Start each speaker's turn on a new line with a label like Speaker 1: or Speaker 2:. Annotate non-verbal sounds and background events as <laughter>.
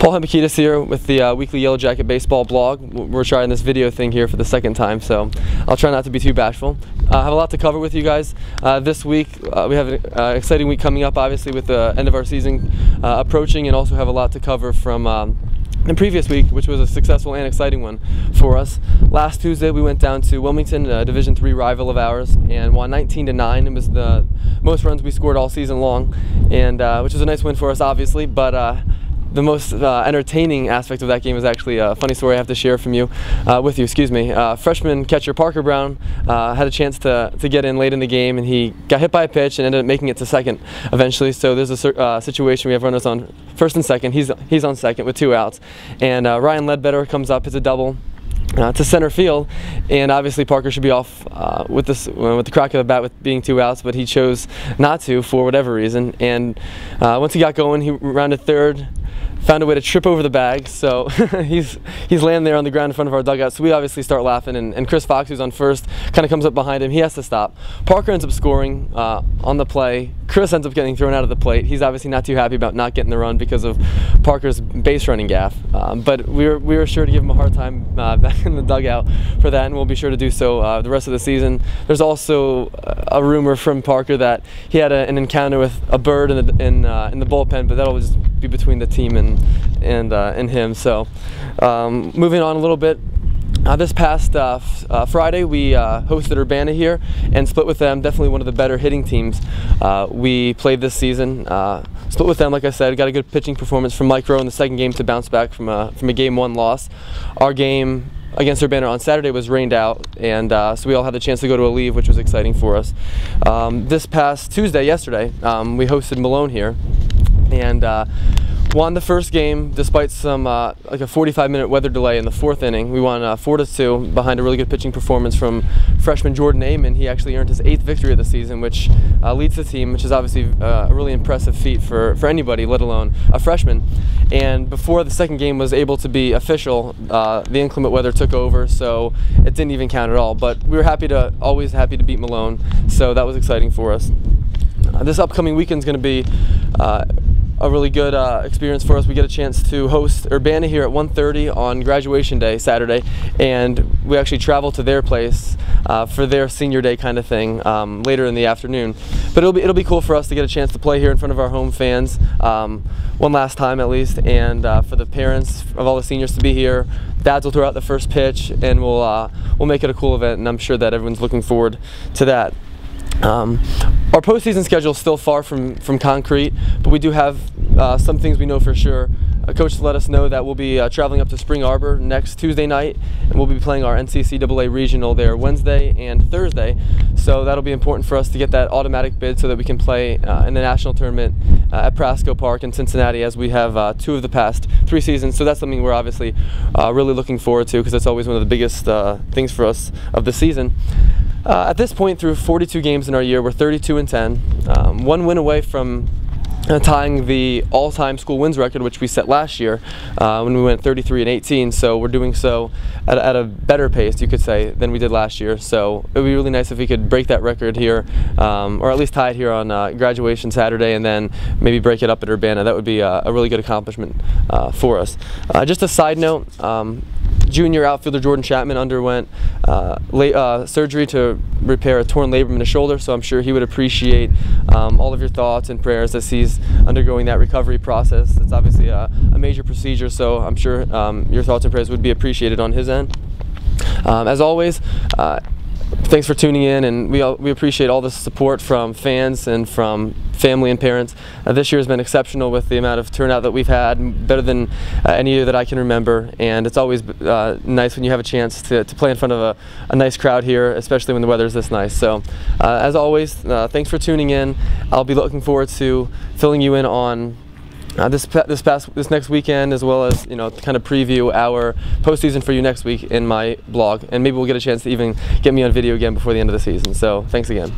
Speaker 1: Paul Hembekides here with the uh, weekly Yellow Jacket Baseball blog. We're trying this video thing here for the second time, so I'll try not to be too bashful. Uh, I have a lot to cover with you guys uh, this week. Uh, we have an uh, exciting week coming up, obviously, with the end of our season uh, approaching, and also have a lot to cover from. Um, the previous week, which was a successful and exciting one for us. Last Tuesday, we went down to Wilmington, a Division three rival of ours, and won 19 to nine. It was the most runs we scored all season long, and which was a nice win for us, obviously. But the most uh, entertaining aspect of that game is actually a funny story I have to share from you, uh, with you. Excuse me. Uh, freshman catcher Parker Brown uh, had a chance to, to get in late in the game, and he got hit by a pitch and ended up making it to second eventually. So there's a uh, situation we have runners on first and second. He's he's on second with two outs, and uh, Ryan Ledbetter comes up, hits a double. Uh, to center field, and obviously Parker should be off uh, with this uh, with the crack of the bat with being two outs, but he chose not to for whatever reason. And once he got going, he rounded third, found a way to trip over the bag. So <laughs> he's he's laying there on the ground in front of our dugout. So we obviously start laughing, and, and Chris Fox, who's on first, kind of comes up behind him. He has to stop. Parker ends up scoring uh, on the play. Chris ends up getting thrown out of the plate. He's obviously not too happy about not getting the run because of Parker's base running gaff. Um, but we were we were sure to give him a hard time uh, <laughs> back in the dugout for that, and we'll be sure to do so uh, the rest of the season. There's also a rumor from Parker that he had a, an encounter with a bird in the in, uh, in the bullpen, but that'll just be between the team and and uh, and him. So um, moving on a little bit. Uh, this past uh, uh, Friday, we uh, hosted Urbana here and split with them. Definitely one of the better hitting teams uh, we played this season. Uh, split with them, like I said, got a good pitching performance from Mike Rowe in the second game to bounce back from a from a game one loss. Our game against Urbana on Saturday was rained out, and uh, so we all had the chance to go to a leave, which was exciting for us. Um, this past Tuesday, yesterday, um, we hosted Malone here, and uh, won the first game despite some uh, like a 45 minute weather delay in the fourth inning. We won uh, four to two behind a really good pitching performance from freshman Jordan Amon. He actually earned his eighth victory of the season, which uh, leads the team, which is obviously uh, a really impressive feat for for anybody, let alone a freshman. And before the second game was able to be official, uh, the inclement weather took over, so it didn't even count at all. But we were happy to always happy to beat Malone, so that was exciting for us. Uh, this upcoming weekend is going to be a really good uh, experience for us. We get a chance to host Urbana here at 1.30 on graduation day, Saturday, and we actually travel to their place uh, for their senior day kind of thing um, later in the afternoon. But it'll be, it'll be cool for us to get a chance to play here in front of our home fans um, one last time at least, and uh, for the parents of all the seniors to be here. Dads will throw out the first pitch, and we'll, uh, we'll make it a cool event, and I'm sure that everyone's looking forward to that. Um, our postseason schedule is still far from, from concrete, but we do have uh, some things we know for sure. A coach let us know that we'll be uh, traveling up to Spring Arbor next Tuesday night, and we'll be playing our NCCAA regional there Wednesday and Thursday. So that'll be important for us to get that automatic bid so that we can play uh, in the national tournament uh, at Prasco Park in Cincinnati, as we have uh, two of the past three seasons. So that's something we're obviously uh, really looking forward to because it's always one of the biggest things for us of the season. Uh, at this point, through 42 games in our year, we're 32 and 10, um, one win away from uh, tying the all-time school wins record, which we set last year uh, when we went 33 and 18. So we're doing so at, at, a better pace, you could say, than we did last year. So it would be really nice if we could break that record here, um, or at least tie it here on uh, graduation Saturday, and then maybe break it up at Urbana. That would be a, really good accomplishment uh, for us. Uh, just a side note. Um, junior outfielder Jordan Chapman underwent uh, uh, surgery to repair a torn labrum in his shoulder, so I'm sure he would appreciate um, all of your thoughts and prayers as he's undergoing that recovery process. It's obviously a, a major procedure, so I'm sure um, your thoughts and prayers would be appreciated on his end. Um, as always, uh, thanks for tuning in, and we, all, we appreciate all the support from fans and from family and parents. Uh, this year has been exceptional with the amount of turnout that we've had, better than uh, any year that I can remember. And it's always uh, nice when you have a chance to, to play in front of a, a, nice crowd here, especially when the weather is this nice. So, uh, as always, uh, thanks for tuning in. I'll be looking forward to filling you in on uh, this this past this next weekend, as well as you know, kind of preview our postseason for you next week in my blog, and maybe we'll get a chance to even get me on video again before the end of the season. So thanks again.